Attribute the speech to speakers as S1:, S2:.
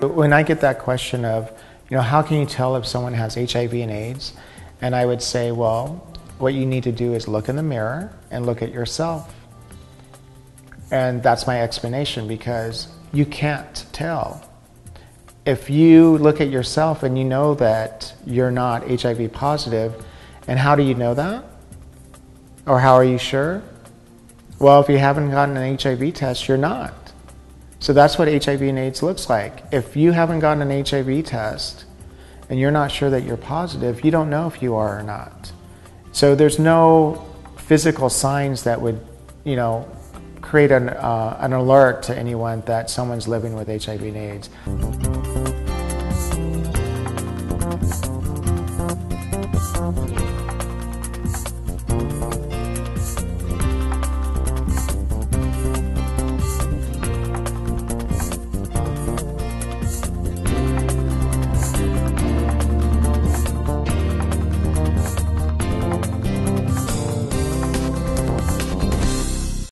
S1: When I get that question of, you know, how can you tell if someone has HIV and AIDS? And I would say, well, what you need to do is look in the mirror and look at yourself. And that's my explanation because you can't tell. If you look at yourself and you know that you're not HIV positive, and how do you know that? Or how are you sure? Well, if you haven't gotten an HIV test, you're not. So that's what HIV and AIDS looks like. If you haven't gotten an HIV test and you're not sure that you're positive, you don't know if you are or not. So there's no physical signs that would, you know, create an, uh, an alert to anyone that someone's living with HIV and AIDS.